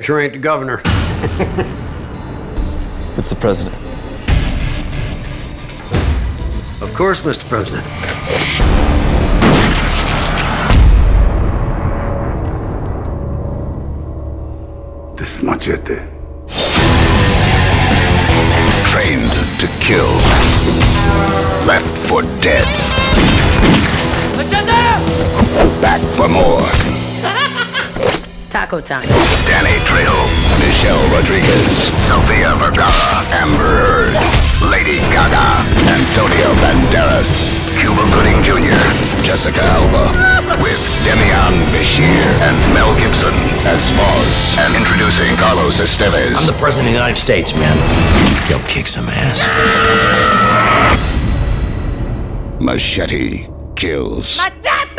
Sure ain't the governor. It's the president. Of course, Mr. President. This is machete. Trained to kill. Left for dead. Back for more. Taco time. Danny Trejo, Michelle Rodriguez, Sofia Vergara, Amber Heard, Lady Gaga, Antonio Banderas, Cuba Gooding Jr., Jessica Alba, with Demian Bichir and Mel Gibson as Voz, and introducing Carlos Estevez. I'm the president of the United States, man. Go kick some ass. Machete kills. Machete!